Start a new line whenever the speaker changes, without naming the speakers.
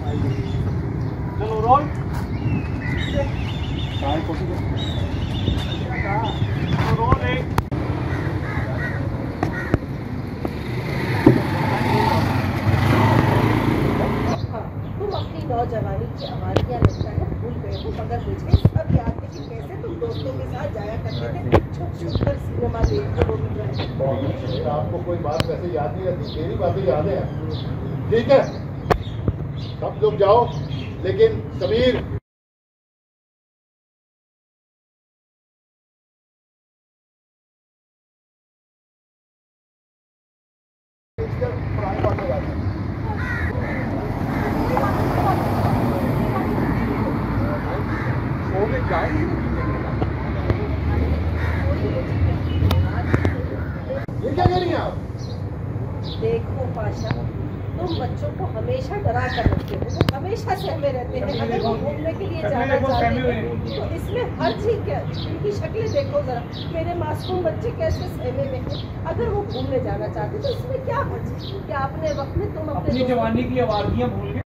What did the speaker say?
चलो role. Role एक।
हाँ, तुम अपनी नौजवानी लगता है भूल गए हो? मगर मुझे सब याद है कि कैसे तुम दोस्तों के साथ जाया करते थे। छुप छुप कर सिनेमा देखते
आपको कोई बात वैसे याद नहीं रहती। मेरी बातें याद है। ठीक है। सब लोग जाओ लेकिन समीर ये क्या कह रही हैं आप
देखो पाशा। तुम बच्चों को हमेशा डरा कर रखते हो वो हमेशा सहमे रहते हैं अगर वो घूमने के लिए जाना चाहते हैं तो इसमें हर चीज़ क्या उनकी शक्लें देखो जरा मेरे मासूम बच्चे कैसे सहमे में हैं अगर वो घूमने जाना चाहते तो इसमें क्या हर्ज चीज़? क्या अपने वक्त में तुम अपने
जवानी की आवाज़ियाँ भूल गए